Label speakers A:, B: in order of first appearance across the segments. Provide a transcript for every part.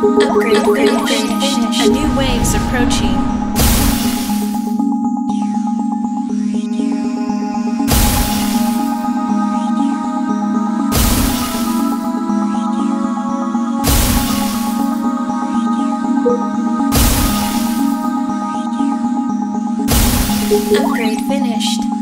A: Upgrade finished. A new approaching. Upgrade finished.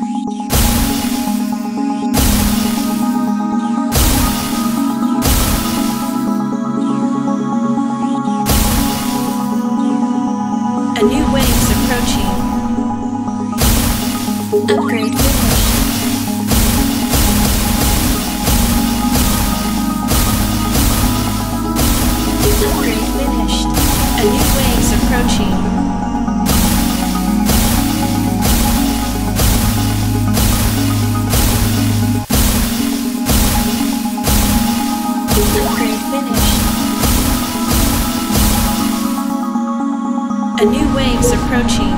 A: New wave's approaching.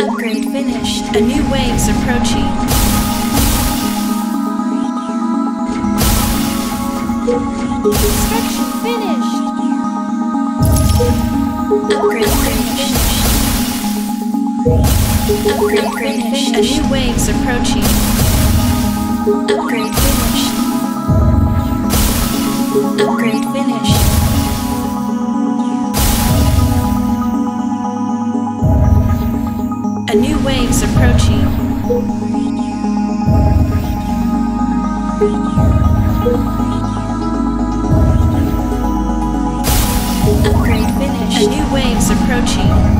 A: Upgrade finished. A new wave's approaching. Construction finished. Upgrade finished. Upgrade finished. A new wave's approaching. Upgrade finished. Upgrade finished. A new wave's approaching. Upgrade finished. A new wave's approaching.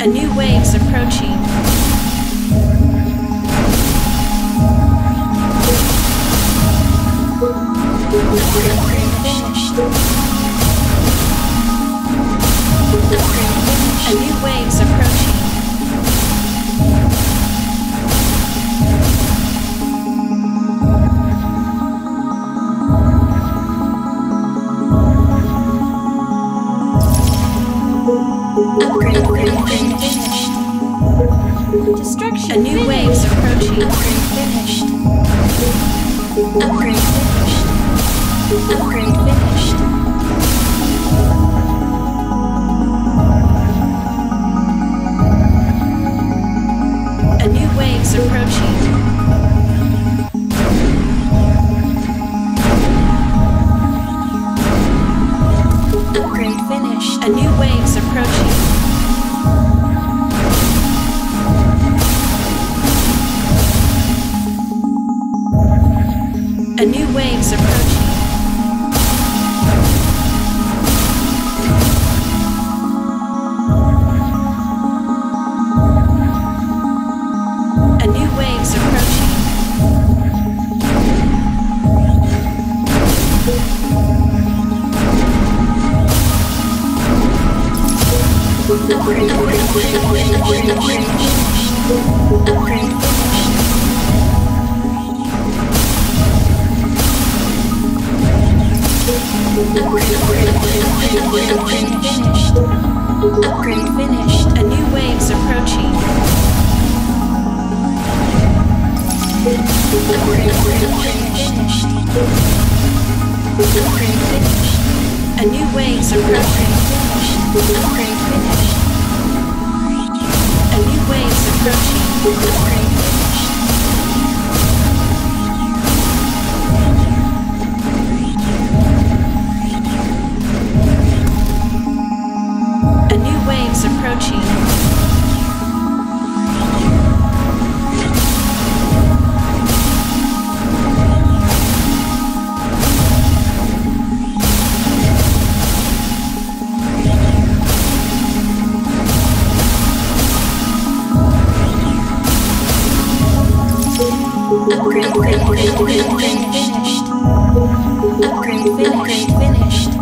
A: A new wave's approaching. A new wave's approaching. Upgrade finished. Upgrade finished. Upgrade finished. A new wave's approaching. Upgrade finished. A new wave's approaching. Wave's approaching. A new wave's approaching. Upgrade, upgrade, upgrade. Upgrade Upgrade finished. A new wave's approaching. A new wave's approaching. Upgrade finished. A new wave's approaching. Upgrade finished. Upgrade finished. Upgrade finished. Upgrade finished.